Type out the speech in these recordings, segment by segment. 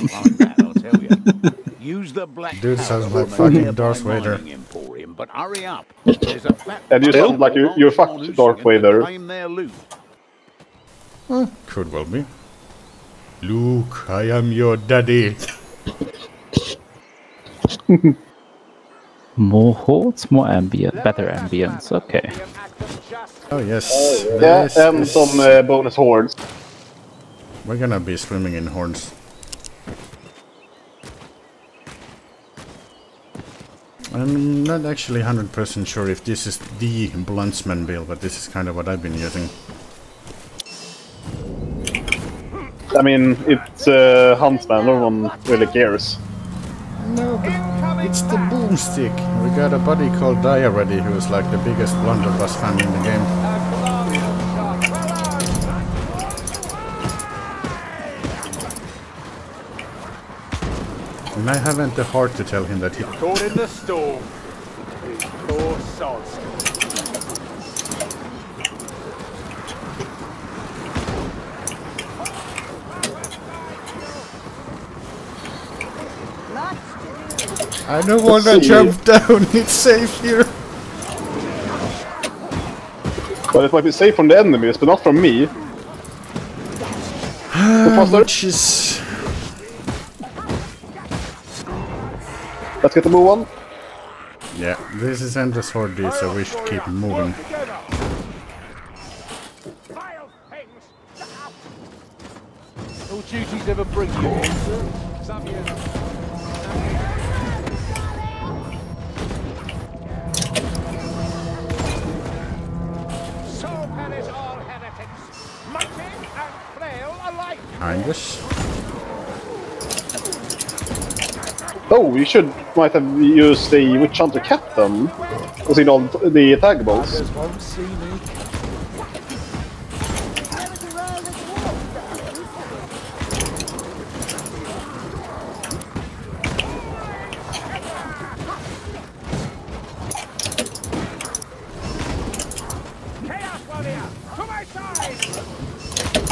don't like that, I'll tell you. Use the black Dude powder sounds like a fucking nearby Darth Vader. mining emporium, But hurry up. There's a fat And you sound like you- you're fucked, Usingen Darth to Vader. claim their loot. Could well be. Luke, I am your daddy. More hordes, more ambient, better ambience. Okay. Oh yes. Yeah, this and is- some uh, bonus horns. We're gonna be swimming in horns. I'm not actually 100% sure if this is the Bluntsman build, but this is kind of what I've been using. I mean, it's uh, Huntsman, no one really cares. No, but it's the boomstick. We got a buddy called Die already who is like the biggest blunderbuss fan in the game. And I haven't the heart to tell him that he Caught in the storm. Poor sods. I don't wanna jump down, it's safe here. But it might be safe from the enemies, but not from me. Ah, faster. Which is... Let's get the move on. Yeah, this is Endless Horde, dude, so we should keep moving. Together. Vile things. No duties ever bring you. So perish all heretics, mighty and frail alike. Behind us. Oh, we should might have used the Witch Hunter Captain. Was in all the taggables. Others won't see me. Chaos warrior, to my side.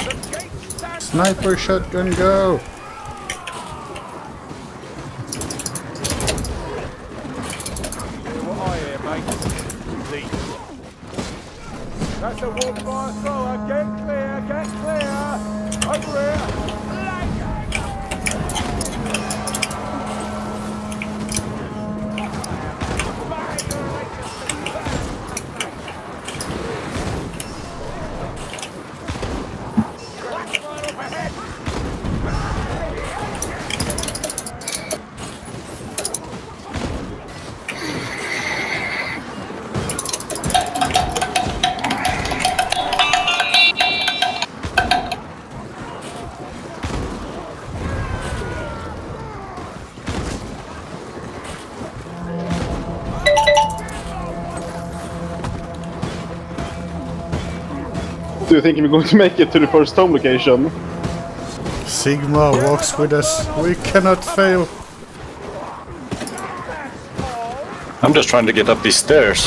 The gates stand Sniper shotgun go! What I hear, mate. Leave. That's a walk by Do you think we're going to make it to the first home location? Sigmar walks with us. We cannot fail. I'm just trying to get up these stairs.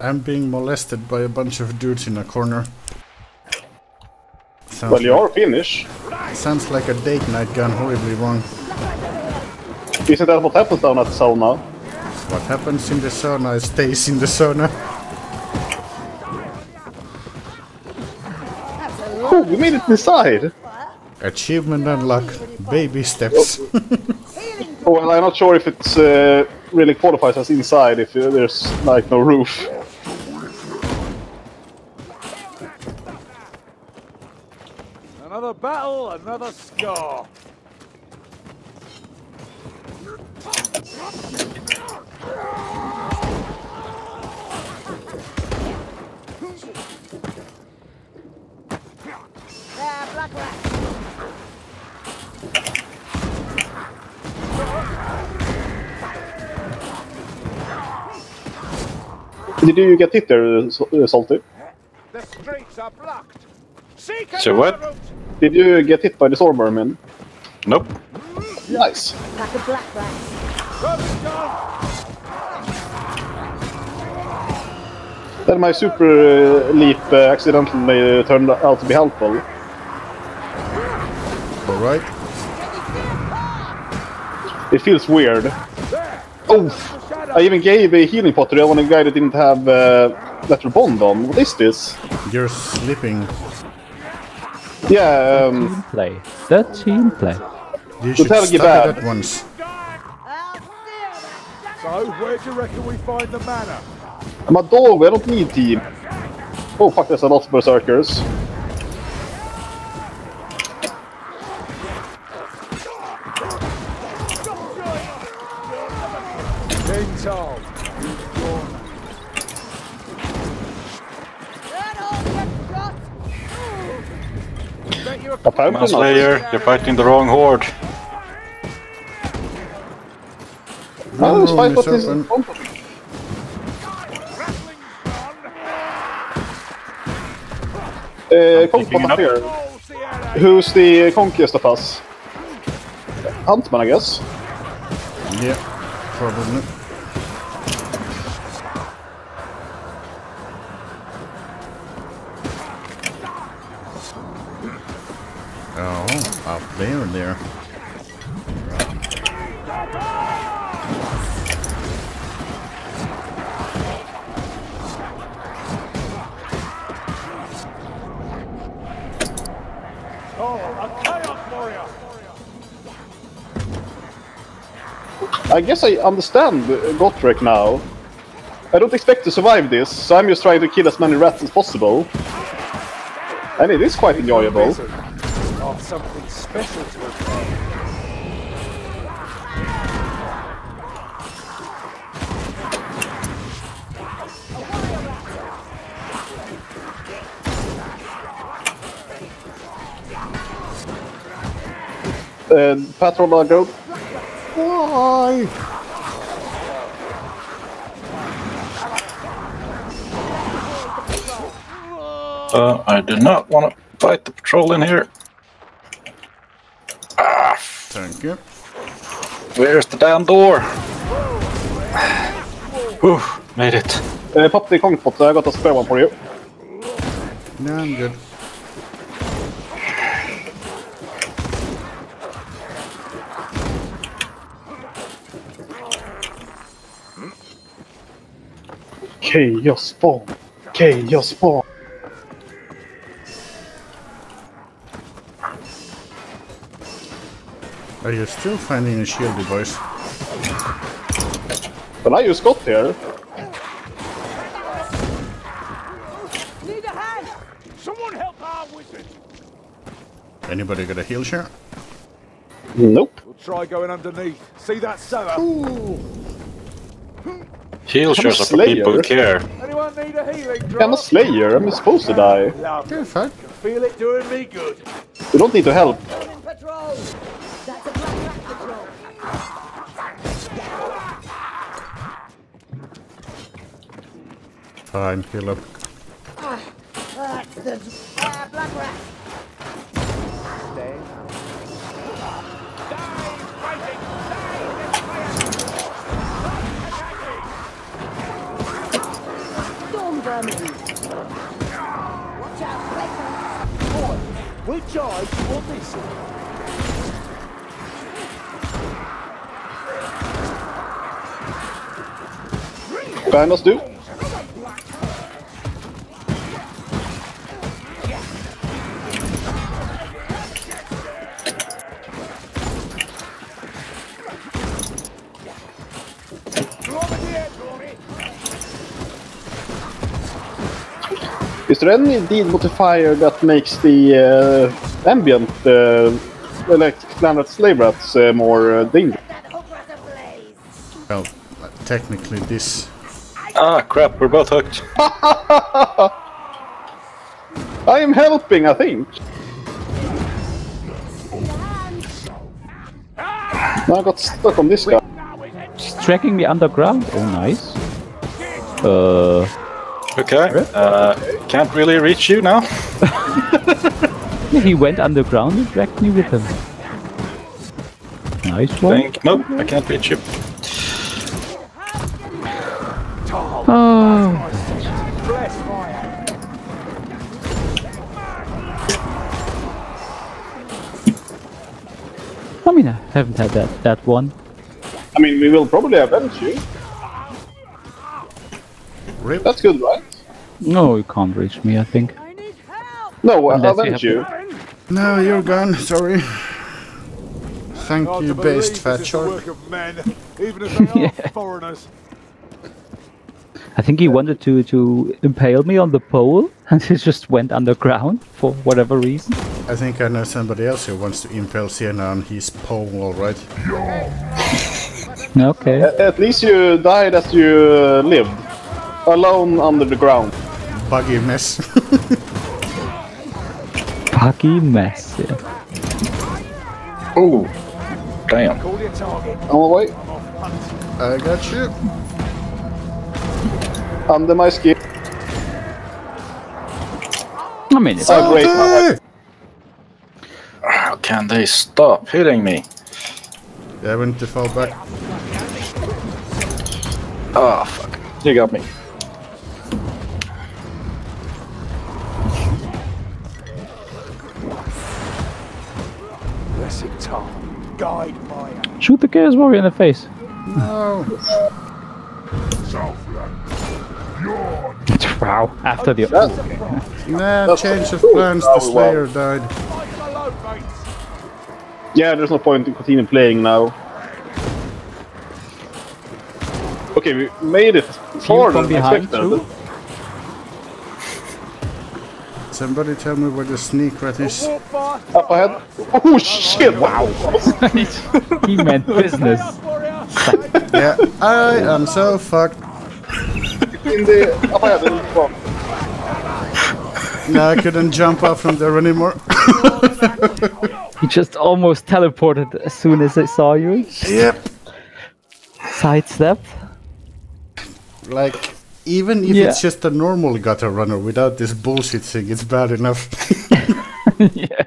I'm being molested by a bunch of dudes in a corner. Sounds, Well, you are Finnish. sounds like a date night gone horribly wrong. Isn't that what happens down at the sauna? What happens in the sauna stays in the sauna. Oh, we made it inside! Achievement unlocked. Baby steps. Oh, well, I'm not sure if it's uh, really qualifies as inside if uh, there's like no roof. Another battle, another scar. Did you get hit there, Sa- Salty? The streets are blocked. Seek So what? route. Did you get hit by the storm vermin? Nope. Nice. Pack of black rats. Robin John. Then my super uh, leap uh, accidentally turned out to be helpful. Alright. It feels weird. Oh! I even gave a healing pot to the one guy that didn't have uh, letter bond on. What is this? You're slipping. Yeah, um, Team play. The team play. You should tell stop you it at once. So, where do you reckon we find the manor? I'm a dog, I don't need team. Oh fuck, there's a lot of berserkers. King Tom. A Apparently not. Slayer, you're fighting the wrong horde. This room fight is what is open. Uh, picking it Conquest up. here. Who's the conquest of us? Huntman, I guess. Yeah, probably. Oh, up there and there. Oh, I guess I understand Gotrek now. I don't expect to survive this, so I'm just trying to kill as many rats as possible. And it is quite enjoyable. Something special to. Uh, Patrol go. Why? Uh, I do not want to fight the patrol in here. Ah. Thank you. Where's the damn door? Whew, made it. Uh, pop the conch pot, I got a spare one for you. No, I'm good. Chaos spawn. Chaos spawn. Are you still finding a shield device? Er but I just got here. Need a hand! Someone help our wizard! Anybody got a heal share? Nope. We'll try going underneath. See that cellar? Heal shares are for Slayer. people who care. Anyone need a healing drop? I'm a slayer, I'm supposed to die. Love. Okay, fine. Feel it doing me good. You don't need to help. Patrol! That's a black rat patrol. Fine, heal up. That's the uh, black rat. Vermin. Watch out. Which eye do you this of do. Is there any deed modifier that makes the uh, ambient uh, electric planet slave rats uh, more uh, dangerous? That hook rat ablaze. Well, technically this... Ah, crap, we're both hooked. I am helping, I think. I got stuck on this guy. He's tracking me underground. Oh, nice. Uh, Okay, uh, can't really reach you now. he went underground and dragged me with him. Nice one. Think, nope, I can't reach you. Oh. I mean, I haven't had that that one. I mean, we will probably avenge you. Rip. That's good, right? No, you can't reach me. I think. I need help. No, Unless you avenge have you. No, you're gone. Sorry. Thank you, to based this Fatshark. work of men, even if they are Yeah. foreigners. I think he wanted to to impale me on the pole, and he just went underground for whatever reason. I think I know somebody else who wants to impale Sienna on his pole, alright. Okay. A- At least you died as you uh, lived. Alone under the ground. Buggy mess. Buggy mess. Yeah. Oh, damn. Call your target. On the way. I got you. Under my skin. I mean, it's, Oh, great. Hey! How can they stop hitting me? Yeah, I went to fall back. Oh, fuck. You got me. Guide my hand. shoot the Chaos Warrior in the face. No. Wow. After the. Nah, That's change of plans, Oh, the wow. Slayer died. Fight below, mates. Yeah, there's no point in continuing playing now. Okay, we made it farther from behind, expected. too? Somebody tell me where the sneak rat is. Up ahead. Oh shit! Wow. he meant business. Yeah, I am so fucked. in the up ahead. In the. Now I couldn't jump off from there anymore. He just almost teleported as soon as I saw you. yep. Sidestep. Like, even if Yeah. it's just a normal gutter runner without this bullshit thing, it's bad enough. yeah.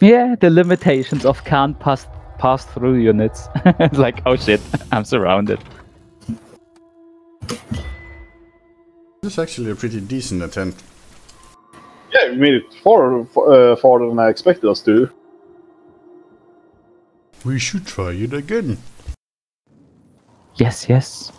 Yeah, the limitations of can't pass pass through units. it's like, oh shit, I'm surrounded. This is actually a pretty decent attempt. Yeah, we made it far uh, farther than I expected us to. We should try it again. Yes, yes.